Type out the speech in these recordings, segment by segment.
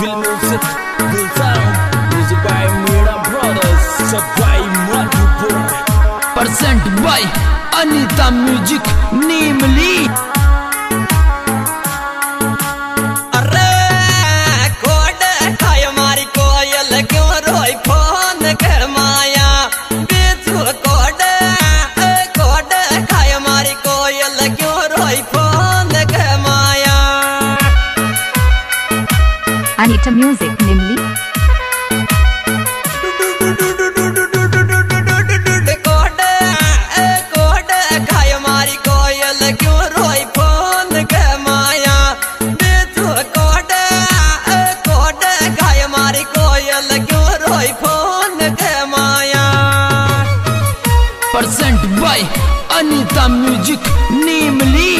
Will music, will sound, music by Mira Brothers, supply Madhupur, percent by Anita Music, namely. Music namely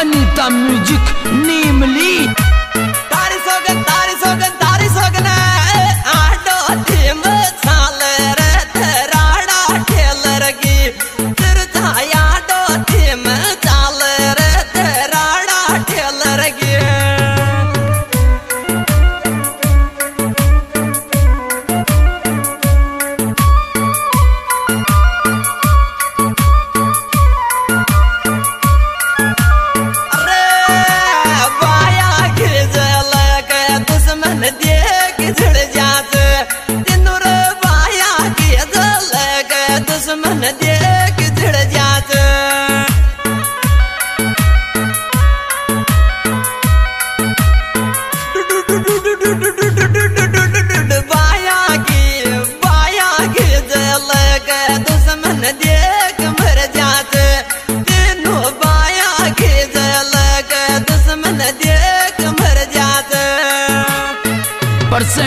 Anita music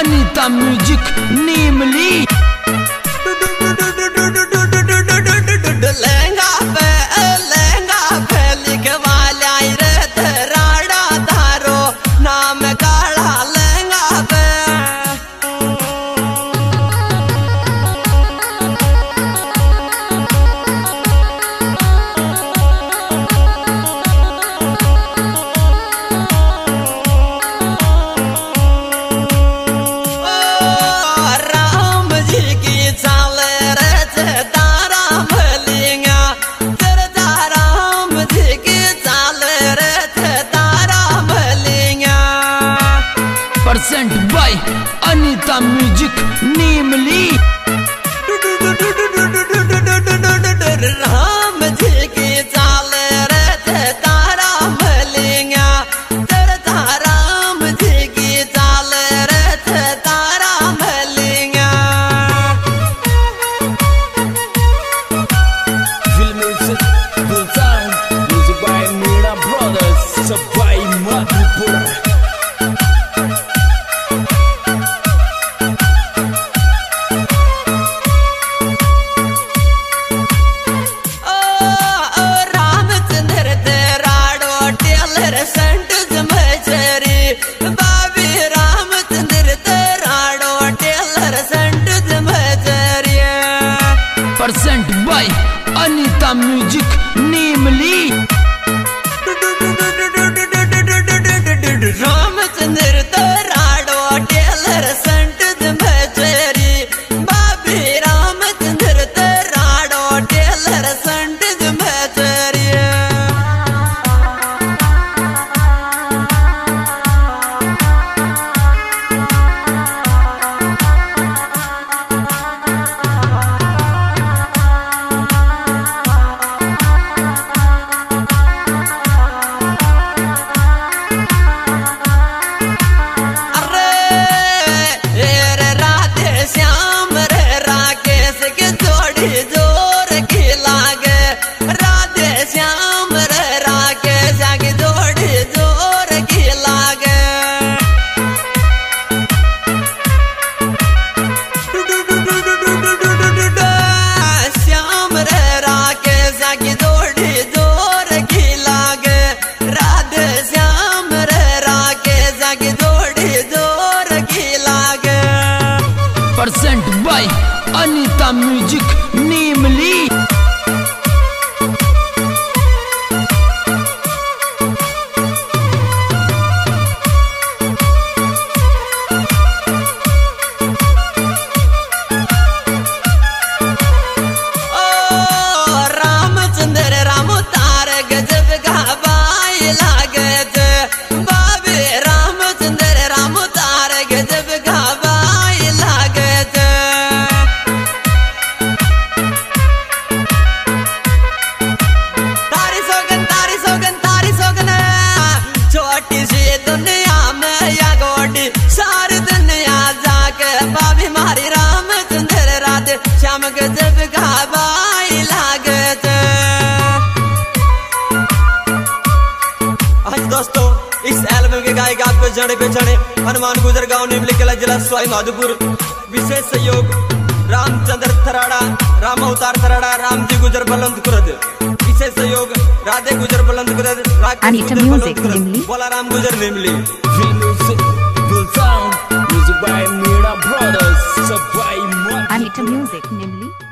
Anita music namely जाने पहचाने हनुमान गुजर गाँव निमले कला जिला स्वाई माधोपुर। विशेष सहयोग रामचंद्र थराड़ा राम अवतार थराड़ा राम जी गुजर बलंद खुरद। विशेष सहयोग राधे गुजर बलंद खुरद बोला राम गुजर निमली Anita Music, namely.